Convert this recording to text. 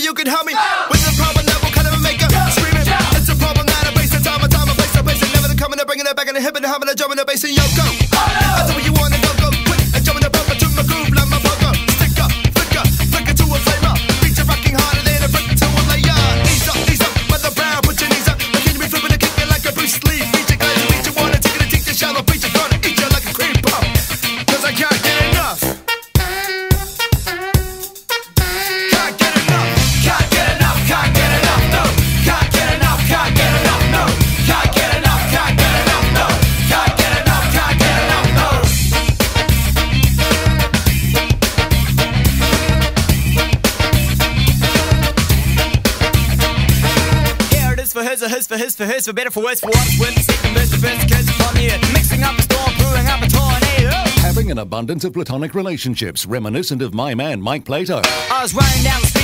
Maybe you can help me with the problem that will kind of make up screaming. It's a problem that I face the time, a time, a place, a place, and never coming to bringing it back in the hip and humming, a jumping, the bass, and yo, go. hers, a hers for his, for hers, for better, for worse, for once. When second verse, the first upon the earth. Mixing up a storm, brewing up a tornado. Having an abundance of platonic relationships, reminiscent of my man, Mike Plato. I was running down the street.